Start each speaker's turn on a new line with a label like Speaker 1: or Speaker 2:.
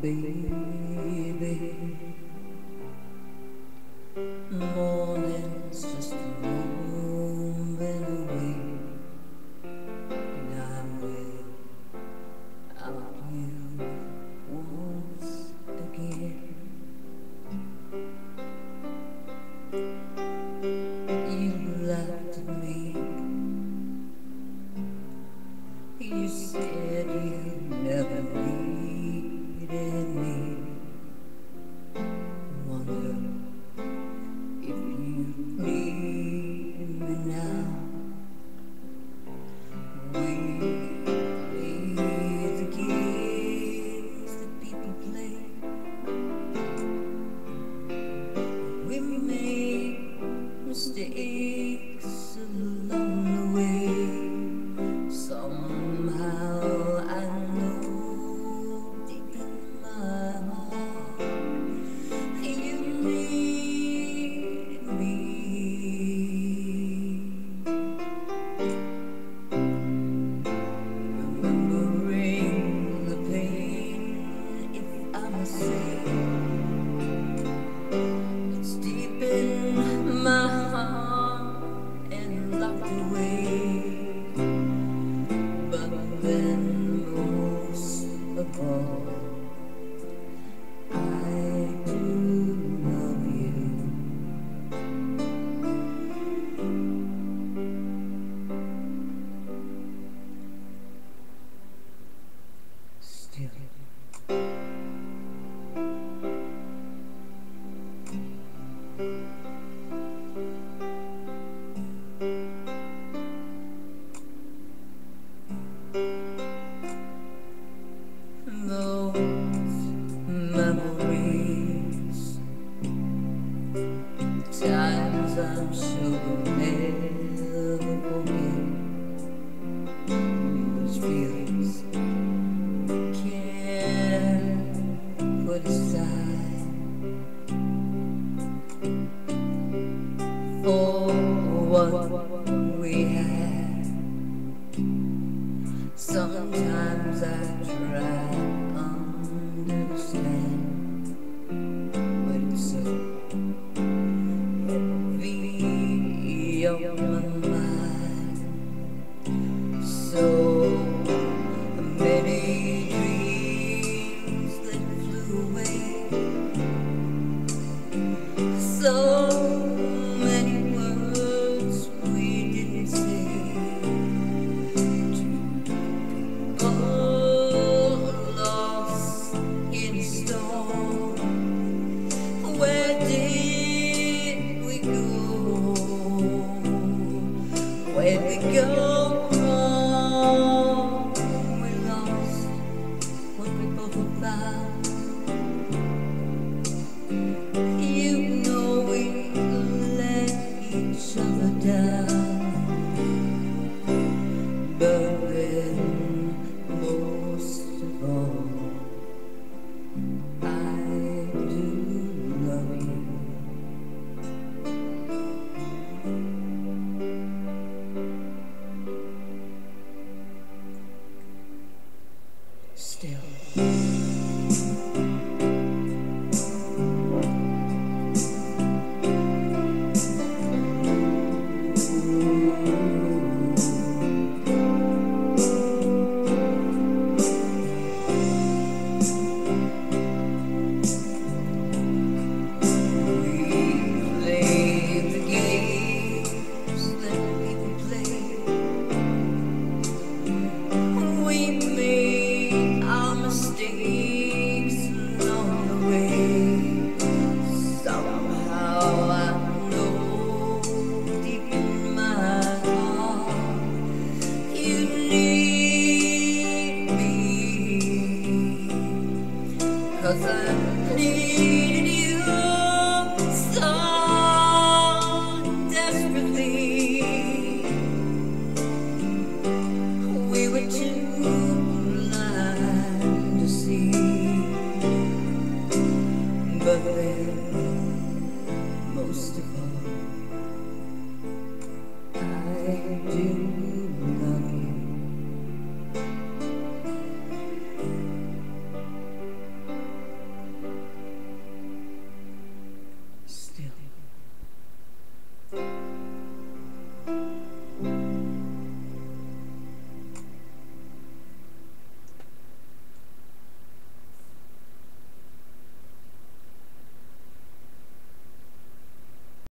Speaker 1: Baby, baby. the aches Sometimes I try. you we go wrong. We lost what we both found. You know we let each other down. Cause I'm needing you so desperately. We were too blind to see, but then most of all.